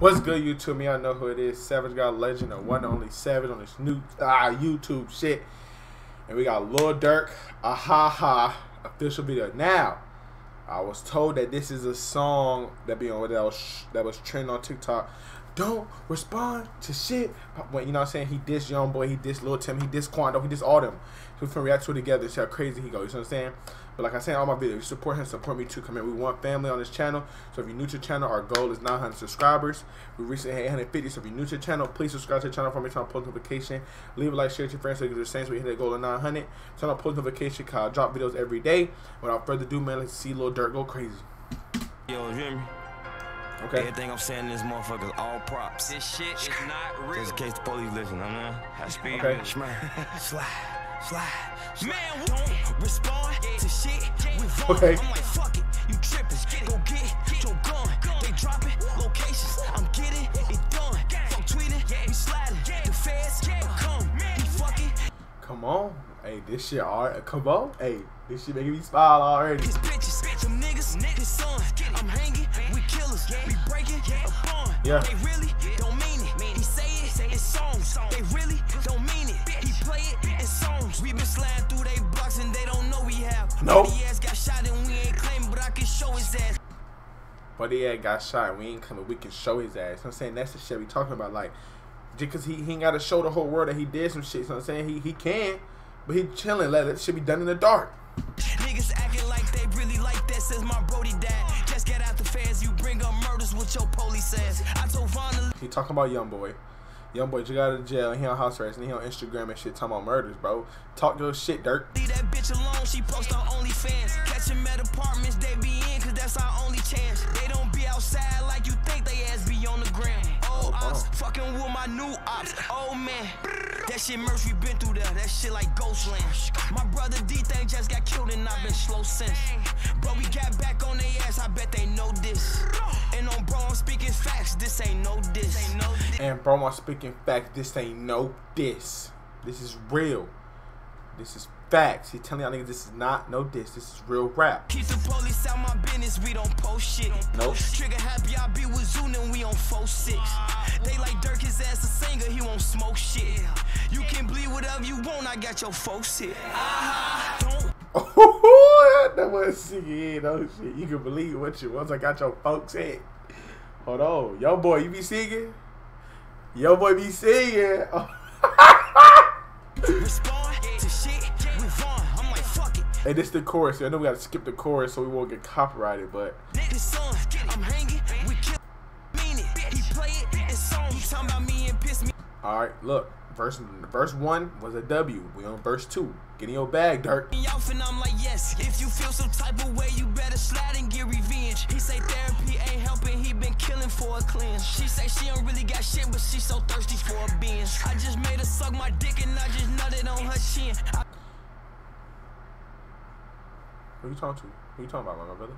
What's good, YouTube? Me, I know who it is. Savage Guy Legend, the one only Savage on this new ah, YouTube shit. And we got Lil Durk, a ha ha official video. Now, I was told that this is a song that be on that was that was trending on TikTok. Don't respond to shit. You know what I'm saying? He dissed Young Boy, he dissed Lil Tim, he dissed Quando, he dissed all them. So we can react to it together, see how crazy he goes. You know what I'm saying? But like I say in all my videos, support him, support me too. Come in. We want family on this channel. So if you're new to the channel, our goal is 900 subscribers. We recently had 850. So if you're new to the channel, please subscribe to the channel for me. Turn on post notification. Leave a like, share with your friends so you can do the same so we hit that goal of 900. Turn on post notification because I drop videos every day. Without further ado, man, let's see Lil Durk go crazy. Yo, you hear me? Okay. Everything I'm saying in this motherfucker all props. This shit is not real. Just in case the police listen, I'm mean, high speed. Okay. Slide, slide. Man, don't respond to shit with Okay. I'm like, fuck it, you trippin'. Go get your gun. They dropping locations. I'm getting it done. Fuck tweeting, we sliding. The feds come. He fucking Come on. Hey, this shit alright. Come on. Hey, this shit making me smile already. His bitches. Them niggas, his son. I'm hanging killers. We breaking. Yeah. They really don't mean it. He say it in songs. They really don't mean it. He play it in songs. We been sliding through they blocks and they don't know we have. Nope. He ass got shot and we ain't claiming, but I can show his ass. But he had got shot. We ain't coming. We can show his ass. You know what I'm saying that's the shit we talking about. Like, just cause he, he ain't got to show the whole world that he did some shit. What I'm saying he he can, but he chilling. Let it shit be done in the dark. Really like that says my Brody dad. Just get out the fans, you bring up murders with your police ass. I told to He talking about young boy. Young boy just got out of jail. and He on house arrest and he on Instagram and shit talking about murders, bro. Talk your shit, Durk. leave that bitch alone. She post on OnlyFans. Catch 'em at apartments, they be in, cause that's our only chance. They don't be outside like you think they ass be on the gram. Old oh, ops, oh. fucking with my new ops. Oh man, that shit merch, we been through there. That shit like Ghostland. My brother D Thang just got killed and I've been slow since. But we got back on their ass, I bet they know this. And on bro, I'm speaking facts, this ain't no diss. Ain't no diss. And bro, I'm speaking fact. This ain't no diss. This is real. This is facts. He telling y'all niggas this is not no diss. This is real rap. Keep the police out my business, we don't post shit. Nope. Trigger happy, I be with Zoon and we on 4-6. They like Durk, his ass a singer, he won't smoke shit. Whatever you want, I got your folks hit. Ah, don't that was singing. No shit. You can believe what you once I got your folks in. Hold on. Yo boy, you be singing? Yo boy be singing. respond to shit with Von. I'm like, fuck it. Hey, this the chorus. I know we gotta skip the chorus so we won't get copyrighted, but hanging, we kill. Mean it, he play it. He talking about me and piss me. Alright, look. Verse verse one was a W. We on verse two. Get in your bag, Durk. and I'm like, yes. If you feel some type of way, you better slide and get revenge. He say therapy ain't helping, he been killing for a cleanse. She say she don't really got shit, but she so thirsty for a binge. I just made her suck my dick and I just nutted on her chin. I Who you talking to? Who you talking about, my brother?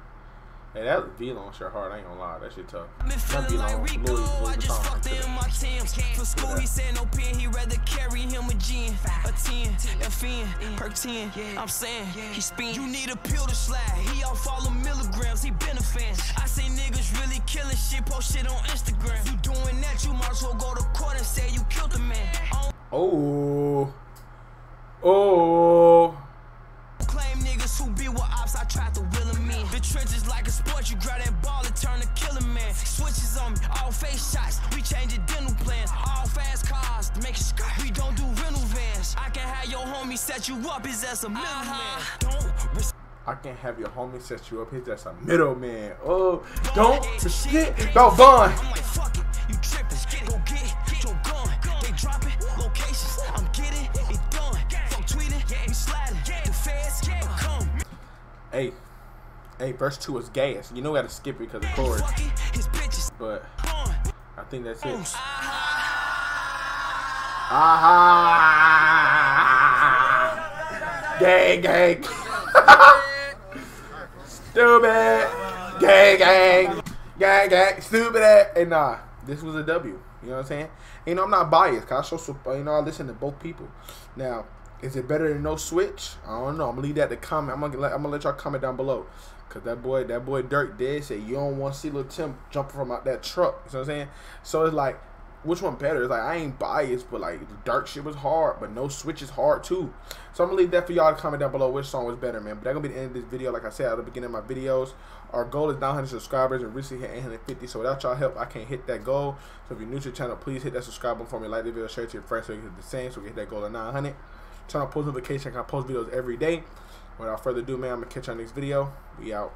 Hey, that Vlone shirt hard. I ain't gonna lie. That shit tough. been feeling like Rico, Louis- I just fucked in my Tim's. For school, he said no pen, he rather carry him a gin. A 10, FN, per 10. I'm saying, he spin. You need a pill to slide, he off all the milligrams, he been a fan. I see niggas really killing shit, post shit on Instagram. You doing that, you might as well go to court and say you killed the man. Oh. Oh. Like you grab that ball and turn to killer man. Switches on me, all face shots, we changing dental plans. All fast cars, make it skirt. We don't do rental vans. I can have your homie set you up, his ass a middleman. Uh-huh. Don't res- I can have your homie set you up. He's just a middleman. Oh, don't forget about Von. I'm like, fuck it, you trippin'. Go get your gun. They dropping locations, I'm getting it done. Fuck tweeting, we sliding. The feds come. Hey, hey, verse two is gas. You know we gotta skip it because of bitches but. I think that's it. Aha! Gang, gang. Stupid. Gang, gang. Gang, gang. Stupid. ass. Hey, nah. This was a W. You know what I'm saying? You know, I'm not biased. Cause I show, some- you know, I listen to both people. Now, is it better than no switch? I don't know. I'm gonna leave that to comment. I'm gonna let, I'm gonna let y'all comment down below. Cause that boy, that boy Durk did say you don't want to see Lil Tim jumping from out that truck. You know what I'm saying? So it's like, which one better? It's like I ain't biased, but like Durk shit was hard, but no switch is hard too. So I'm gonna leave that for y'all to comment down below which song was better, man. But that's gonna be the end of this video. Like I said at the beginning of my videos, our goal is 900 subscribers and recently hit 850. So without y'all help, I can't hit that goal. So if you're new to the channel, please hit that subscribe button for me, like the video, share it to your friends so you can hit the same, so we can hit that goal of 900. Turn on post notifications. I post videos every day. Without further ado, man, I'm gonna catch you on next video. We out.